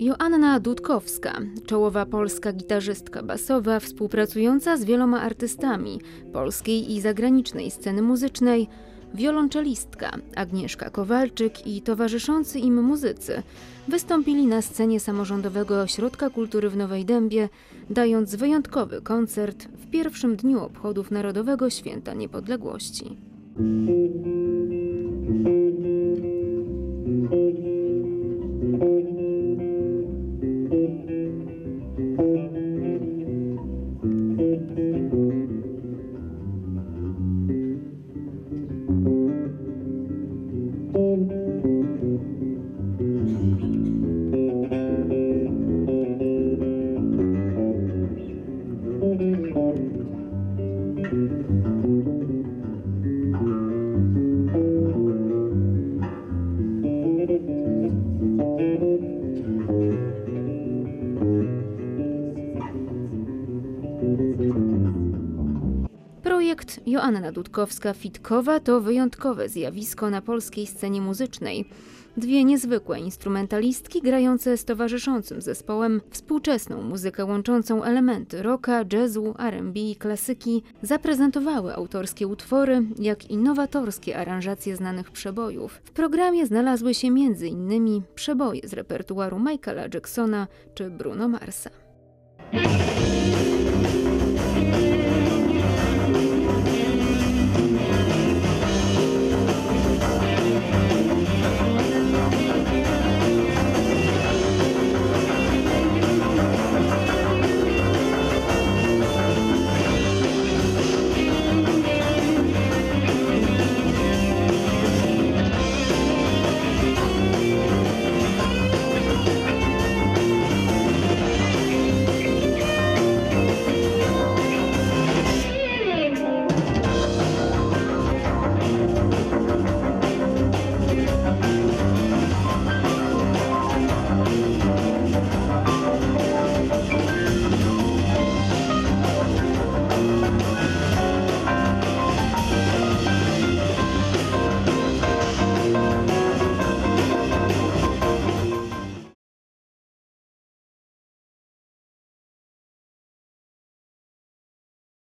Joanna Dudkowska, czołowa polska gitarzystka basowa, współpracująca z wieloma artystami polskiej i zagranicznej sceny muzycznej, wiolonczelistka Agnieszka Kowalczyk i towarzyszący im muzycy wystąpili na scenie Samorządowego Ośrodka Kultury w Nowej Dębie, dając wyjątkowy koncert w pierwszym dniu obchodów Narodowego Święta Niepodległości. Thank you. Projekt Joanna Dudkowska-Fitkowa to wyjątkowe zjawisko na polskiej scenie muzycznej. Dwie niezwykłe instrumentalistki grające z towarzyszącym zespołem współczesną muzykę łączącą elementy rocka, jazzu, R&B i klasyki zaprezentowały autorskie utwory, jak i nowatorskie aranżacje znanych przebojów. W programie znalazły się m.in. przeboje z repertuaru Michaela Jacksona czy Bruno Marsa.